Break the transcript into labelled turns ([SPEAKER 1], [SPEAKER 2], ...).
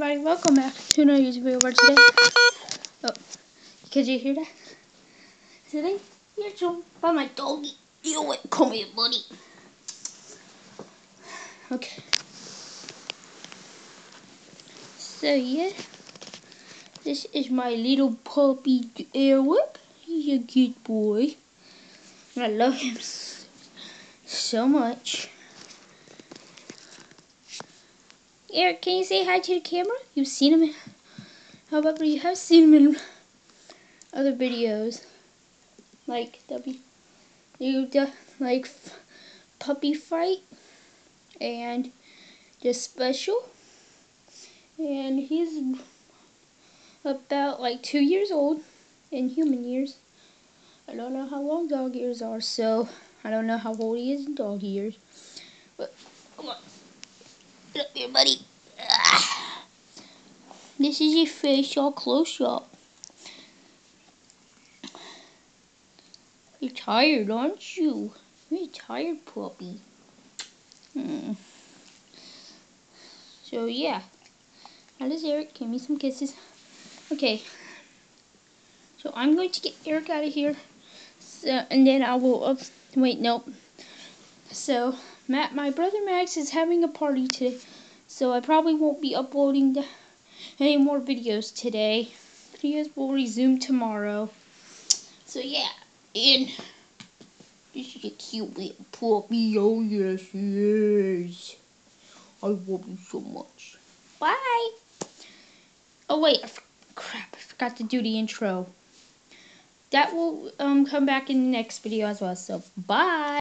[SPEAKER 1] everybody, welcome back to another YouTube video today. Oh, could you hear that? Today, you're joined by my doggy. You know come here, buddy. Okay. So yeah, this is my little puppy Eric. He's a good boy. I love him so much. Eric, can you say hi to the camera? You've seen him in, however, you have seen him in other videos. Like, W, you like puppy fight and the special. And he's about like two years old in human years. I don't know how long dog years are, so I don't know how old he is in dog years. But come on. Get up here, buddy. This is your face all close up. You're tired, aren't you? You're tired, puppy. Hmm. So, yeah. How does Eric? Give me some kisses. Okay. So, I'm going to get Eric out of here. So, and then I will... Uh, wait, nope. So, Matt, my brother Max is having a party today. So, I probably won't be uploading any more videos today. Videos will resume tomorrow. So, yeah. And... This is a cute little puppy. Oh, yes, he is. I love you so much. Bye. Oh, wait. Crap. I forgot to do the intro. That will um, come back in the next video as well. So, bye.